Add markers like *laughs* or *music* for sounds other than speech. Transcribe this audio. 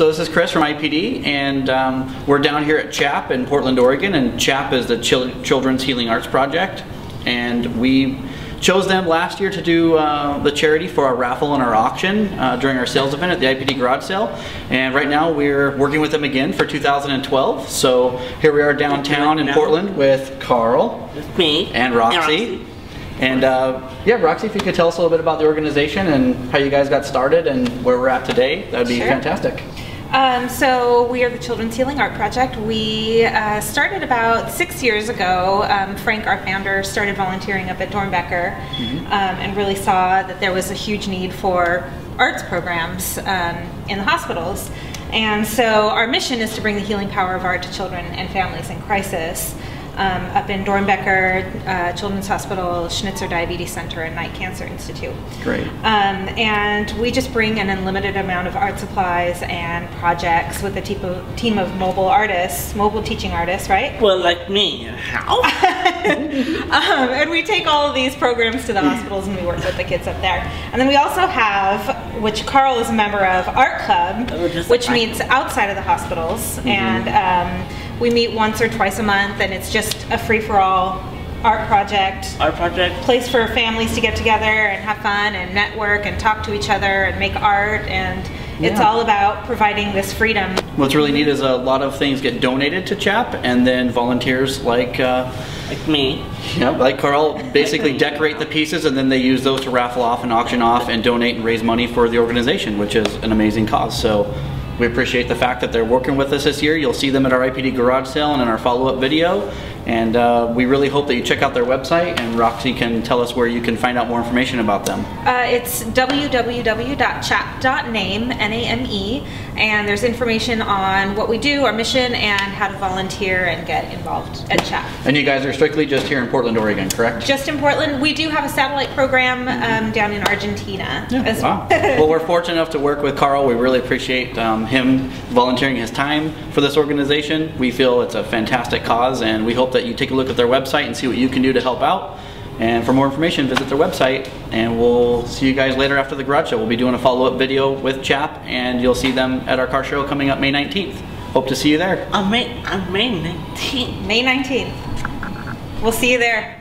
So this is Chris from IPD, and um, we're down here at CHAP in Portland, Oregon, and CHAP is the Chil Children's Healing Arts Project, and we chose them last year to do uh, the charity for our raffle and our auction uh, during our sales event at the IPD garage sale. And right now we're working with them again for 2012. So here we are downtown in Portland with Carl me. and Roxy. And uh, yeah, Roxy, if you could tell us a little bit about the organization and how you guys got started and where we're at today, that would be Sure. fantastic. Um, so we are the Children's Healing Art Project. We uh, started about six years ago. Um, Frank, our founder, started volunteering up at Doernbecher um, and really saw that there was a huge need for arts programs um, in the hospitals. And so our mission is to bring the healing power of art to children and families in crisis. Um, up in Doernbecher uh, Children's Hospital, Schnitzer Diabetes Center, and Knight Cancer Institute. Great. Um, and we just bring an unlimited amount of art supplies and projects with a team of, team of mobile artists, mobile teaching artists, right? Well, like me. How? *laughs* Um, and we take all of these programs to the hospitals and we work with the kids up there. And then we also have, which Carl is a member of, Art Club, Oh, which meets outside of the hospitals. And um, we meet once or twice a month and it's just a free for all art project. Art project. place for families to get together and have fun and network and talk to each other and make art and it's all about providing this freedom. What's really neat is a lot of things get donated to CHAP, and then volunteers like uh, Like me. yeah, like Carl basically decorate the pieces, and then they use those to raffle off and auction off and donate and raise money for the organization, which is an amazing cause. So we appreciate the fact that they're working with us this year. You'll see them at our IPD garage sale and in our follow-up video. And uh, we really hope that you check out their website, and Roxy can tell us where you can find out more information about them. Uh, it's www.chap.name, N-A-M-E, and there's information on what we do, our mission, and how to volunteer and get involved at CHAP. And you guys are strictly just here in Portland, Oregon, correct? Just in Portland, we do have a satellite program um, down in Argentina as Wow. well. *laughs* well, we're fortunate enough to work with Carl. We really appreciate um, him volunteering his time for this organization. We feel it's a fantastic cause, and we hope that you take a look at their website and see what you can do to help out. And for more information, visit their website, and we'll see you guys later after the garage show. We'll be doing a follow-up video with Chap, and you'll see them at our car show coming up May 19th. Hope to see you there. I'm May, I'm May 19. May 19th. We'll see you there.